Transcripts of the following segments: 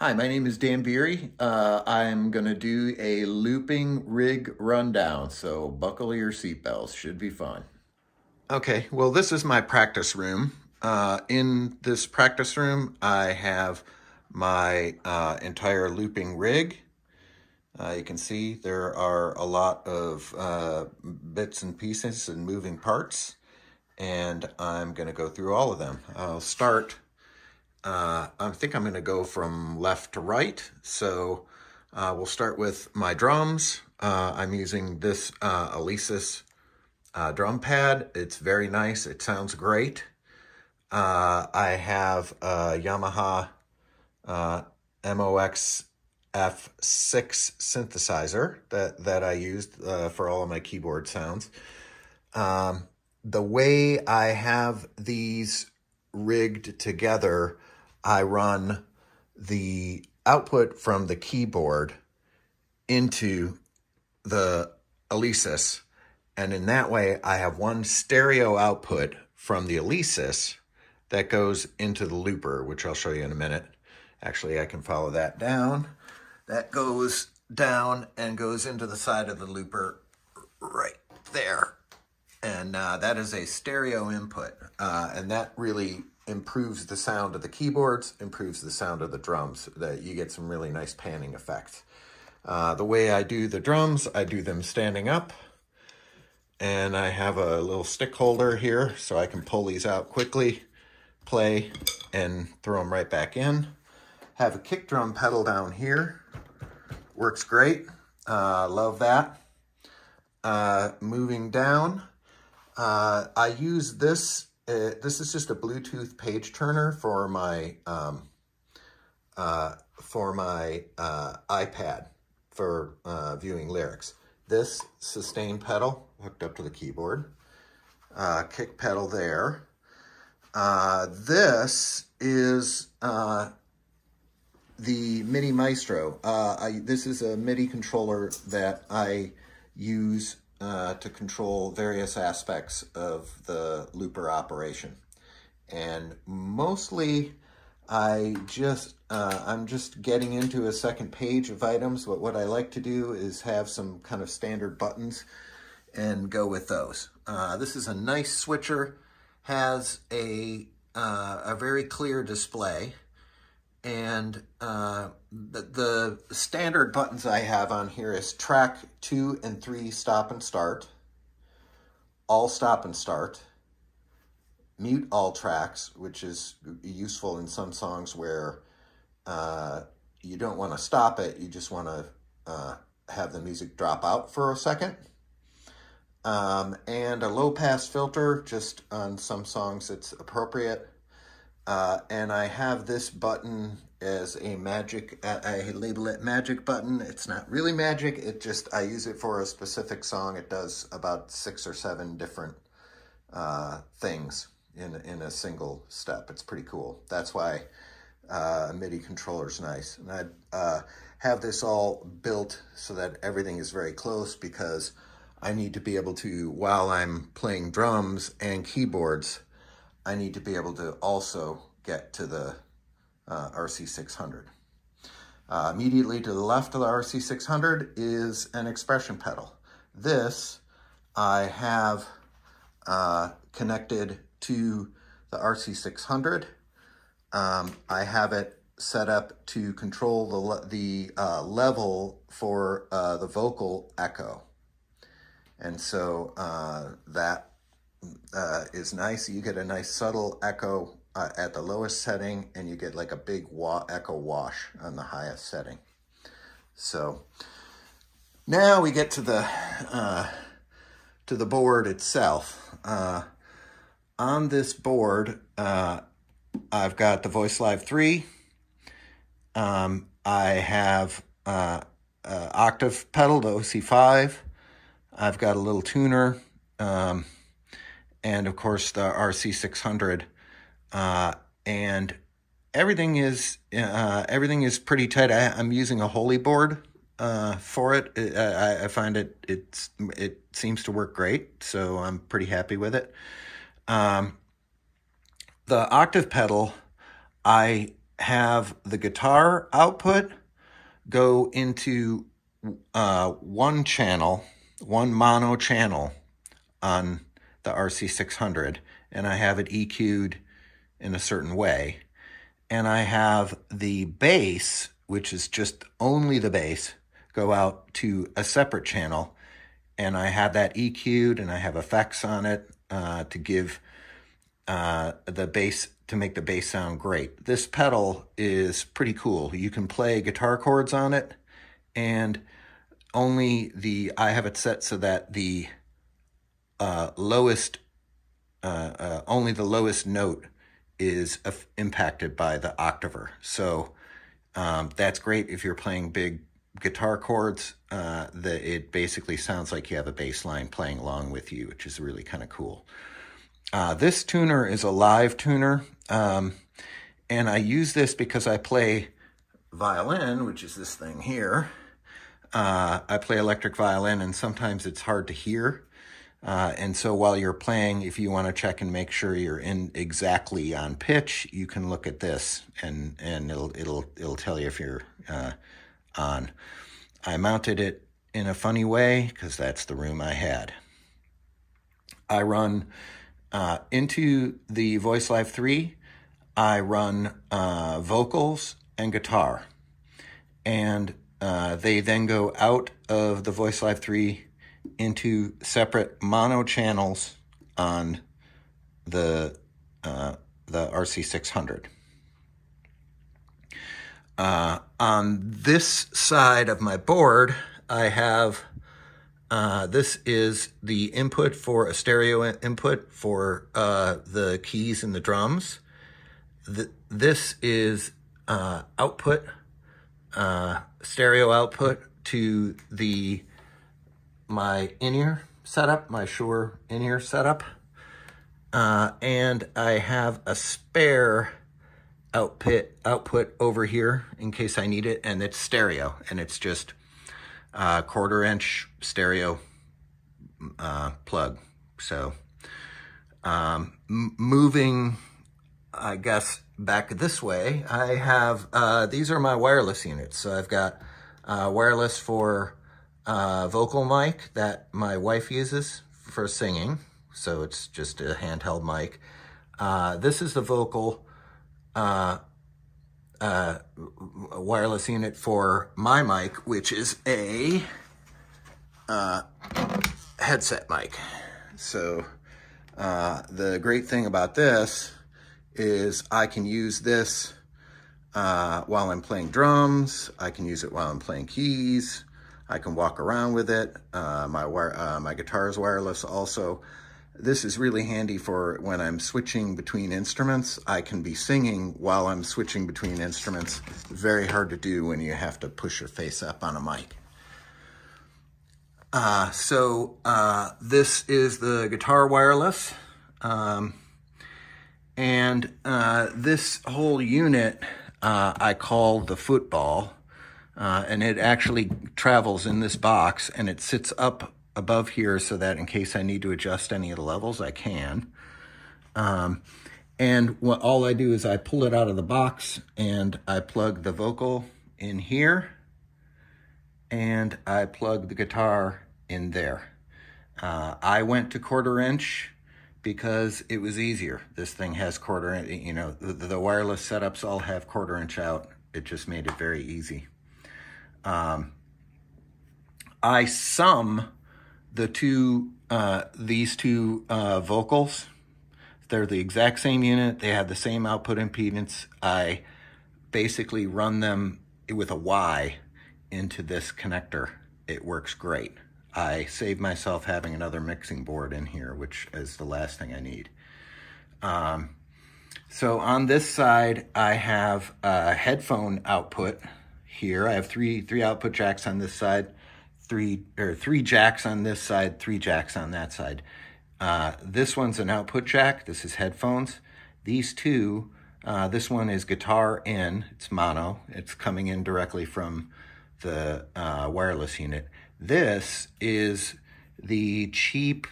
Hi, my name is Dan Beery. Uh, I'm going to do a looping rig rundown, so buckle your seatbelts. Should be fun. Okay, well, this is my practice room. Uh, in this practice room, I have my uh, entire looping rig. Uh, you can see there are a lot of uh, bits and pieces and moving parts, and I'm going to go through all of them. I'll start uh, I think I'm going to go from left to right. So uh, we'll start with my drums. Uh, I'm using this uh, Alesis uh, drum pad. It's very nice. It sounds great. Uh, I have a Yamaha MOX F6 synthesizer that, that I used for all of my keyboard sounds. Um, the way I have these rigged together, I run the output from the keyboard into the Alesis. And in that way, I have one stereo output from the Alesis that goes into the looper, which I'll show you in a minute. Actually, I can follow that down. That goes down and goes into the side of the looper right there. And uh, that is a stereo input. Uh, and that really improves the sound of the keyboards, improves the sound of the drums. That you get some really nice panning effects. Uh, the way I do the drums, I do them standing up. And I have a little stick holder here so I can pull these out quickly, play, and throw them right back in. Have a kick drum pedal down here. Works great. Uh, love that. Uh, moving down, uh, I use this uh, this is just a Bluetooth page turner for my um, uh, for my uh, iPad for uh, viewing lyrics. This sustain pedal hooked up to the keyboard, uh, kick pedal there. Uh, this is the MIDI Maestro. I, this is a MIDI controller that I use uh, to control various aspects of the looper operation. And mostly I just, uh, I'm just getting into a second page of items, but what I like to do is have some kind of standard buttons and go with those. Uh, this is a nice switcher, has a, uh, a very clear display, and uh, the, the standard buttons I have on here is track two and three stop and start, all stop and start, mute all tracks, which is useful in some songs where uh, you don't want to stop it, you just want to uh, have the music drop out for a second. Um, and a low pass filter, just on some songs it's appropriate. Uh, and I have this button as a magic, I label it magic button. It's not really magic, it just, I use it for a specific song. It does about six or seven different uh, things in, in a single step. It's pretty cool. That's why uh, a MIDI controller is nice. And I uh, have this all built so that everything is very close because I need to be able to, while I'm playing drums and keyboards, I need to be able to also get to the uh, RC600. Uh, immediately to the left of the RC600 is an expression pedal. This I have uh, connected to the RC600. Um, I have it set up to control the, the uh, level for uh, the vocal echo. And so uh, that uh, is nice. You get a nice subtle echo uh, at the lowest setting and you get like a big wa echo wash on the highest setting. So now we get to the uh, to the board itself. Uh, on this board, uh, I've got the VoiceLive 3. Um, I have uh, octave pedal, the OC5. I've got a little tuner. Um, and of course the RC600. Uh, and everything is uh, everything is pretty tight. I, am using a Holeyboard uh, for it. I, I, find it it's it seems to work great, so I'm pretty happy with it. Um, the octave pedal, I have the guitar output go into uh, one channel, one mono channel on the RC600, and I have it EQ'd in a certain way. And I have the bass, which is just only the bass, go out to a separate channel. And I have that EQ'd and I have effects on it uh, to give uh, the bass to make the bass sound great. This pedal is pretty cool. You can play guitar chords on it and only the, I have it set so that the uh, lowest, uh, uh, only the lowest note is impacted by the octaver. So um, that's great if you're playing big guitar chords. Uh, that it basically sounds like you have a bass line playing along with you, which is really kind of cool. Uh, this tuner is a live tuner, um, and I use this because I play violin, which is this thing here. Uh, I play electric violin, and sometimes it's hard to hear. Uh, and so while you're playing, if you want to check and make sure you're in exactly on pitch, you can look at this, and and it'll it'll it'll tell you if you're uh, on. I mounted it in a funny way because that's the room I had. I run uh, into the VoiceLive 3, I run uh, vocals and guitar. And uh, they then go out of the VoiceLive 3 into separate mono channels on the uh, the RC600. Uh, on this side of my board, I have uh, this is the input for a stereo input for uh, the keys and the drums. The, this is uh, output, uh, stereo output to the my in-ear setup, my Shure in-ear setup. Uh, and I have a spare output output over here in case I need it, and it's stereo, and it's just uh, quarter inch stereo uh, plug. So um, moving, I guess, back this way, I have, uh, these are my wireless units. So I've got uh, wireless for uh, vocal mic that my wife uses for singing. So it's just a handheld mic. Uh, this is the vocal uh, uh, wireless unit for my mic, which is a uh, headset mic. So uh, the great thing about this is I can use this uh, while I'm playing drums. I can use it while I'm playing keys. I can walk around with it. Uh, my wire, uh, my guitar is wireless also. This is really handy for when I'm switching between instruments. I can be singing while I'm switching between instruments. Very hard to do when you have to push your face up on a mic. Uh, so uh, this is the guitar wireless. Um, and uh, this whole unit uh, I call the football. Uh, and it actually travels in this box and it sits up above here so that in case I need to adjust any of the levels, I can. Um, and what all I do is I pull it out of the box and I plug the vocal in here and I plug the guitar in there. Uh, I went to quarter inch because it was easier. This thing has quarter inch, you know, the, the wireless setups all have quarter inch out. It just made it very easy. Um, I sum the two, uh, these two uh, vocals, they're the exact same unit. They have the same output impedance. I basically run them with a Y into this connector. It works great. I save myself having another mixing board in here, which is the last thing I need. Um, so on this side, I have a headphone output here. I have three three output jacks on this side three or three jacks on this side, three jacks on that side. Uh, this one's an output jack. This is headphones. These two, uh, this one is guitar in. It's mono. It's coming in directly from the uh, wireless unit. This is the cheap,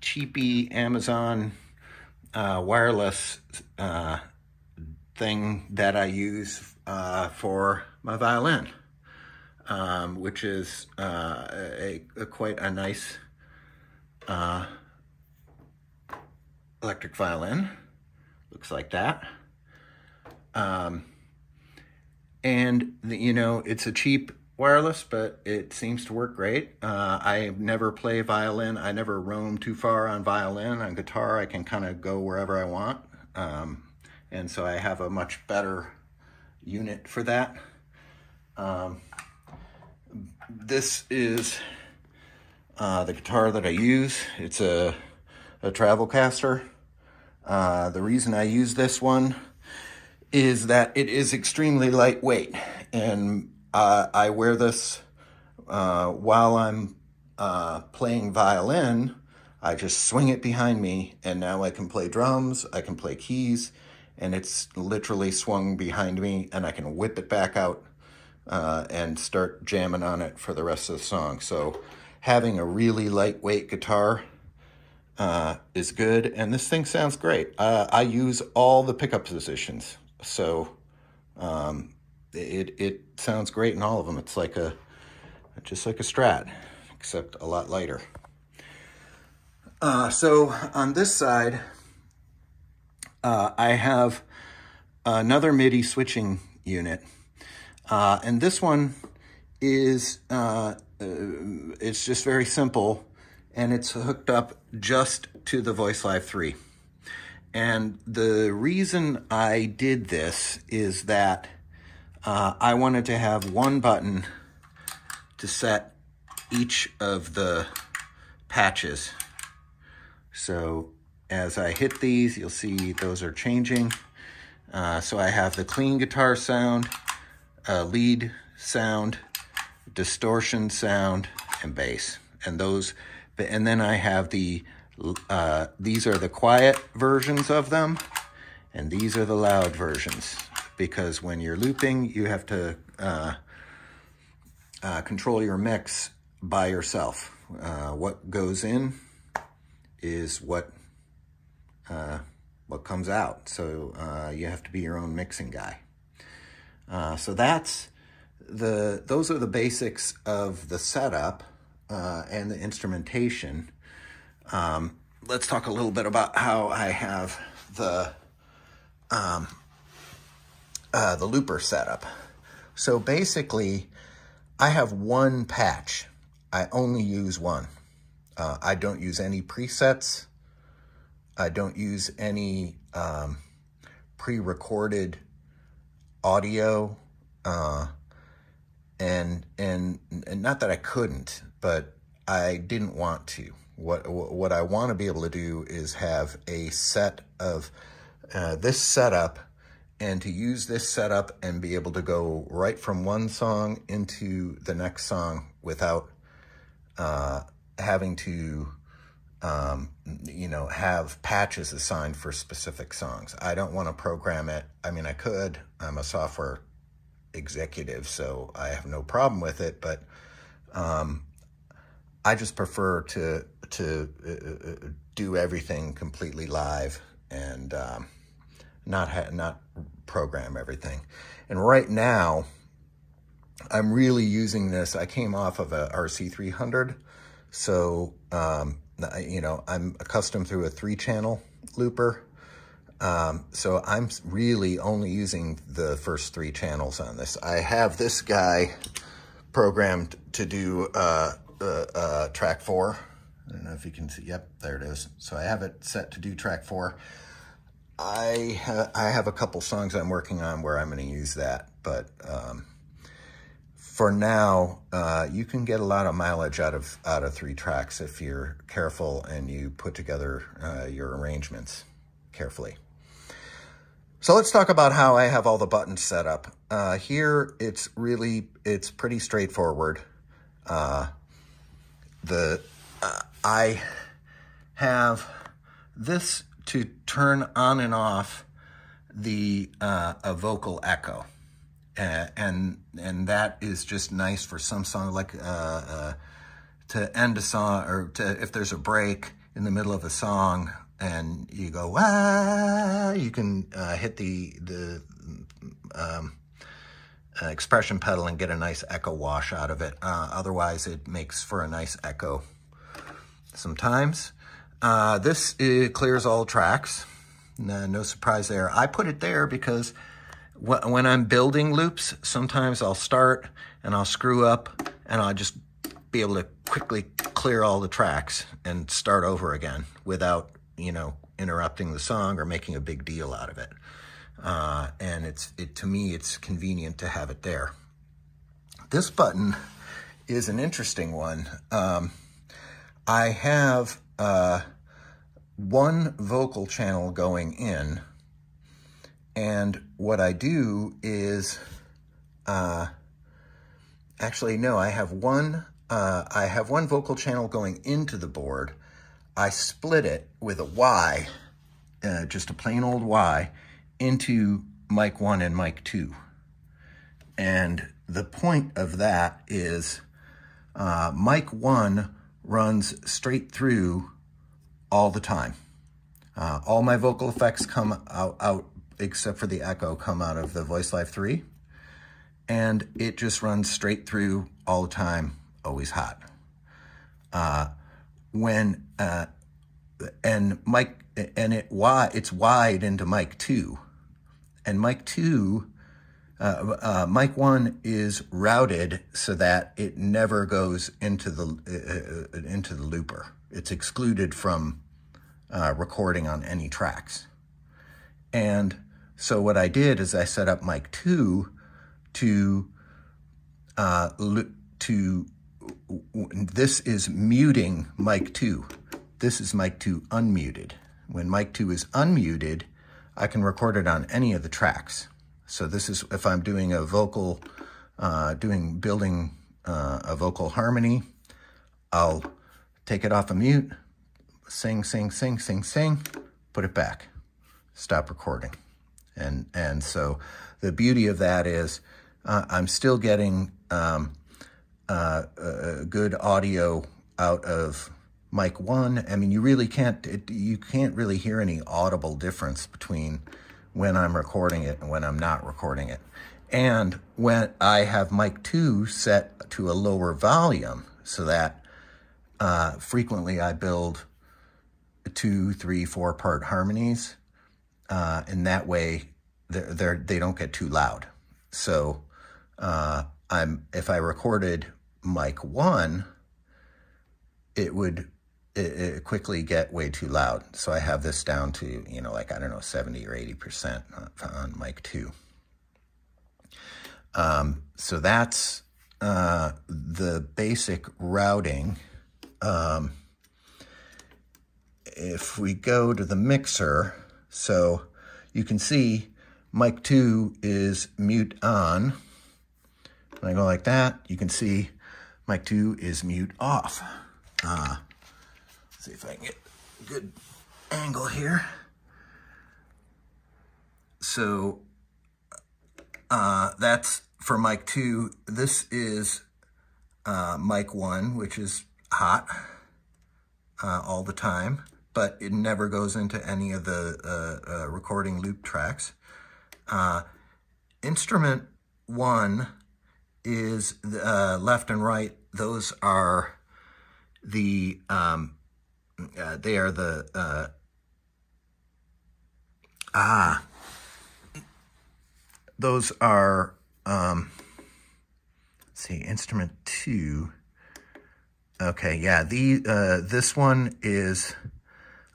cheapy Amazon uh, wireless uh, thing that I use uh, for my violin, um, which is uh, a, a, quite a nice uh, electric violin. Looks like that. Um, and, you know, it's a cheap wireless, but it seems to work great. Uh, I never play violin. I never roam too far on violin. On guitar, I can kind of go wherever I want. Um, and so I have a much better unit for that. Um, this is uh, the guitar that I use. It's a, a Travelcaster. Uh, the reason I use this one is that it is extremely lightweight and uh, I wear this uh, while I'm uh, playing violin. I just swing it behind me and now I can play drums, I can play keys, and it's literally swung behind me and I can whip it back out uh, and start jamming on it for the rest of the song. So having a really lightweight guitar uh, is good and this thing sounds great. Uh, I use all the pickup positions. So um, it it sounds great in all of them. It's like a just like a Strat, except a lot lighter. Uh, so on this side, uh, I have another MIDI switching unit, uh, and this one is uh, uh, it's just very simple, and it's hooked up just to the VoiceLive 3. And the reason I did this is that uh, I wanted to have one button to set each of the patches. So as I hit these, you'll see those are changing. Uh, so I have the clean guitar sound, uh, lead sound, distortion sound, and bass. And those, and then I have the, uh, these are the quiet versions of them, and these are the loud versions because when you're looping, you have to uh, uh, control your mix by yourself. Uh, what goes in is what uh, what comes out. So uh, you have to be your own mixing guy. Uh, so that's the those are the basics of the setup and the instrumentation. Um, let's talk a little bit about how I have the um, uh, the looper setup. So basically, I have one patch. I only use one. Uh, I don't use any presets. I don't use any um, pre-recorded audio. Uh, and, and, and not that I couldn't, but I didn't want to. What, what I want to be able to do is have a set of uh, this setup and to use this setup and be able to go right from one song into the next song without uh, having to, um, you know, have patches assigned for specific songs. I don't want to program it. I mean, I could. I'm a software executive, so I have no problem with it, but um, I just prefer to to uh, uh do everything completely live and um, not not program everything. And right now, I'm really using this. I came off of a RC300, so um, you know I'm accustomed through a three-channel looper. Um, so I'm really only using the first three channels on this. I have this guy programmed to do uh, uh, uh, track four. I don't know if you can see. Yep, there it is. So I have it set to do track four. I I have a couple songs I'm working on where I'm going to use that, but um, for now, uh, you can get a lot of mileage out of out of three tracks if you're careful and you put together uh, your arrangements carefully. So let's talk about how I have all the buttons set up. Uh, here, it's really, it's pretty straightforward. Uh, the uh, I have this to turn on and off the uh, a vocal echo. Uh, and and that is just nice for some song like uh, uh, to end a song or to if there's a break in the middle of a song and you go, ah, you can uh, hit the, the um, uh, expression pedal and get a nice echo wash out of it. Uh, otherwise, it makes for a nice echo sometimes. This clears all tracks. No, no, surprise there. I put it there because when I'm building loops, sometimes I'll start and I'll screw up and I'll just be able to quickly clear all the tracks and start over again without, you know, interrupting the song or making a big deal out of it. Uh, and it's it to me, it's convenient to have it there. This button is an interesting one. Um, I have uh, one vocal channel going in, and what I do is, uh, actually no, I have one. Uh, I have one vocal channel going into the board. I split it with a Y, uh, just a plain old Y, into mic one and mic two. And the point of that is uh, mic one runs straight through all the time. Uh, all my vocal effects come out, out, except for the echo, come out of the VoiceLive 3. And it just runs straight through all the time, always hot. Uh, when, uh, and mic, and it, it's wide into mic 2 and mic two, uh, uh, mic one is routed so that it never goes into the uh into the looper. It's excluded from uh, recording on any tracks. And so what I did is I set up mic two to uh, to this is muting mic two. This is mic two unmuted. When mic two is unmuted, I can record it on any of the tracks. So this is if I'm doing a vocal, uh, doing building uh, a vocal harmony, I'll take it off a of mute, sing, sing, sing, sing, sing, put it back, stop recording. And, and so the beauty of that is uh, I'm still getting um, uh, good audio out of mic one, I mean, you really can't, it, you can't really hear any audible difference between when I'm recording it and when I'm not recording it. And when I have mic two set to a lower volume so that uh, frequently I build two, three, four part harmonies. Uh, and that way they're, they're, they don't get too loud. So uh, I'm, if I recorded mic one, it would it, it quickly get way too loud. So I have this down to, you know, like, I don't know, 70 or 80% on, mic two. Um, so that's uh, the basic routing. Um, if we go to the mixer, so you can see mic two is mute on. When I go like that, you can see mic two is mute off. Uh, see if I can get a good angle here. So uh, that's for mic two. This is uh, mic one, which is hot uh, all the time, but it never goes into any of the uh, uh, recording loop tracks. Uh, instrument one is left and right. Those are the um, uh, they are the uh, ah those are um, let's see instrument two okay yeah the uh, this one is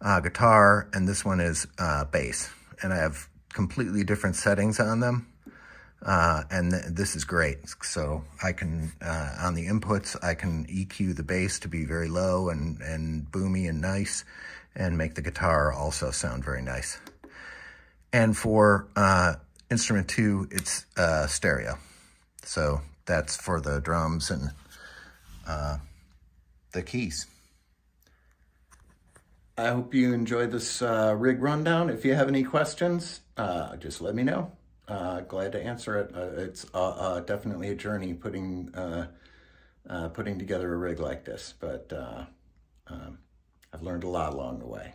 uh, guitar and this one is uh, bass and I have completely different settings on them uh, and th this is great. So I can, uh, on the inputs, I can EQ the bass to be very low and, and boomy and nice and make the guitar also sound very nice. And for uh, instrument two, it's uh, stereo. So that's for the drums and the keys. I hope you enjoyed this uh, rig rundown. If you have any questions, just let me know uh, glad to answer it. Uh, it's uh, uh definitely a journey putting uh, uh, putting together a rig like this, but um, I've learned a lot along the way.